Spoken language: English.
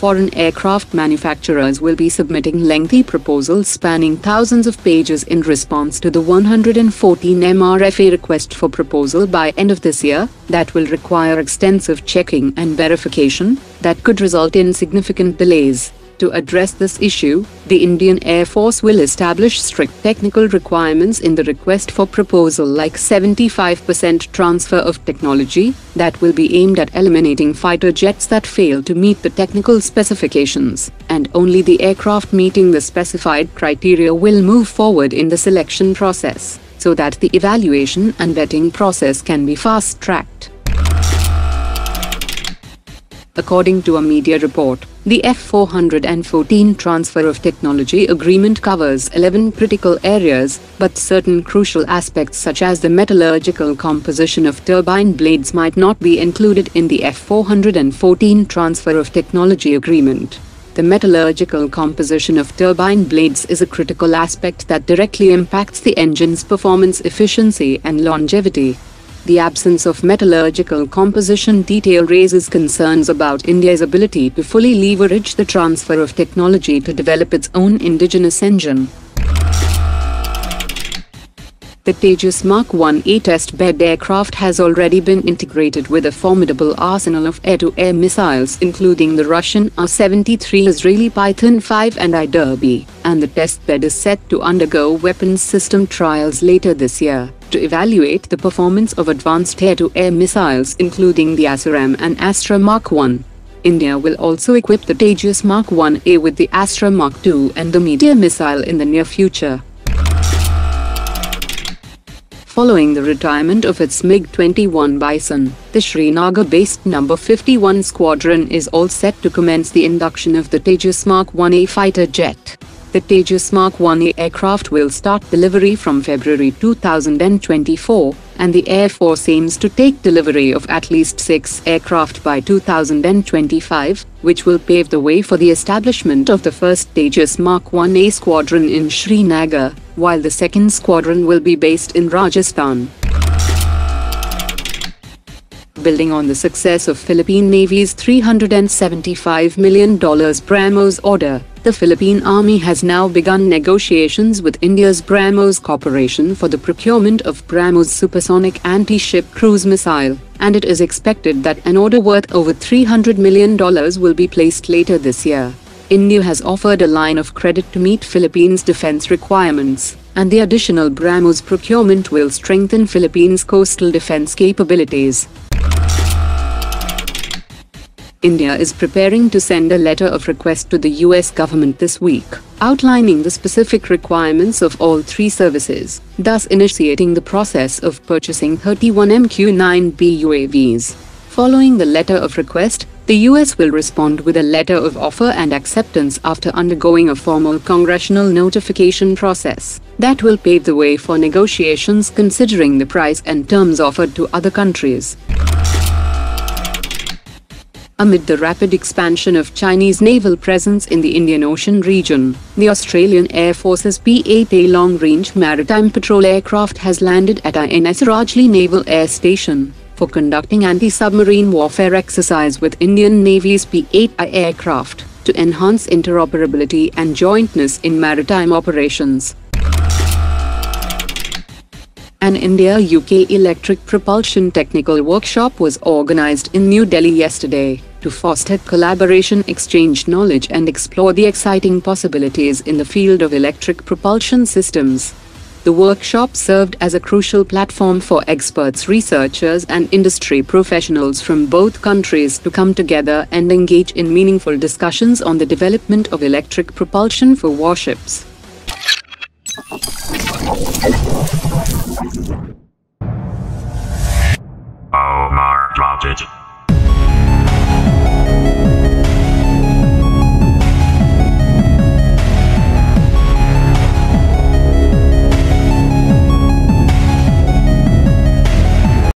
foreign aircraft manufacturers will be submitting lengthy proposals spanning thousands of pages in response to the 114 MRFA request for proposal by end of this year, that will require extensive checking and verification, that could result in significant delays. To address this issue, the Indian Air Force will establish strict technical requirements in the request for proposal like 75% transfer of technology, that will be aimed at eliminating fighter jets that fail to meet the technical specifications, and only the aircraft meeting the specified criteria will move forward in the selection process, so that the evaluation and vetting process can be fast-tracked. According to a media report, the F414 Transfer of Technology Agreement covers 11 critical areas, but certain crucial aspects such as the metallurgical composition of turbine blades might not be included in the F414 Transfer of Technology Agreement. The metallurgical composition of turbine blades is a critical aspect that directly impacts the engine's performance efficiency and longevity. The absence of metallurgical composition detail raises concerns about India's ability to fully leverage the transfer of technology to develop its own indigenous engine. The Tejas Mark 1A test bed aircraft has already been integrated with a formidable arsenal of air-to-air -air missiles including the Russian R-73 Israeli Python 5 and I-Derby, and the test bed is set to undergo weapons system trials later this year to evaluate the performance of advanced air-to-air missiles including the ASRAAM and Astra Mark 1. India will also equip the Tejas Mark 1A with the Astra Mark II and the Meteor missile in the near future. Following the retirement of its MiG-21 Bison, the Srinagar-based No. 51 Squadron is all set to commence the induction of the Tejas Mark 1A fighter jet. The Tejas Mark 1A aircraft will start delivery from February 2024, and the Air Force aims to take delivery of at least six aircraft by 2025, which will pave the way for the establishment of the first Tejas Mark 1A squadron in Srinagar, while the second squadron will be based in Rajasthan. Building on the success of Philippine Navy's $375 million BrahMos order, the Philippine Army has now begun negotiations with India's BrahMos Corporation for the procurement of BrahMos supersonic anti-ship cruise missile, and it is expected that an order worth over $300 million will be placed later this year. India has offered a line of credit to meet Philippines' defense requirements, and the additional BrahMos procurement will strengthen Philippines' coastal defense capabilities. India is preparing to send a letter of request to the US government this week, outlining the specific requirements of all three services, thus initiating the process of purchasing 31 MQ-9B UAVs. Following the letter of request, the US will respond with a letter of offer and acceptance after undergoing a formal congressional notification process that will pave the way for negotiations considering the price and terms offered to other countries. Amid the rapid expansion of Chinese naval presence in the Indian Ocean region, the Australian Air Force's P-8A long-range maritime patrol aircraft has landed at INS Rajali Naval Air Station for conducting anti-submarine warfare exercise with Indian Navy's P-8I aircraft to enhance interoperability and jointness in maritime operations. An India-UK electric propulsion technical workshop was organized in New Delhi yesterday to foster collaboration, exchange knowledge and explore the exciting possibilities in the field of electric propulsion systems. The workshop served as a crucial platform for experts, researchers and industry professionals from both countries to come together and engage in meaningful discussions on the development of electric propulsion for warships. Omar dropped it.